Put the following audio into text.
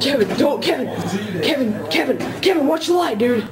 Kevin, don't, Kevin, Kevin, Kevin, Kevin, watch the light, dude.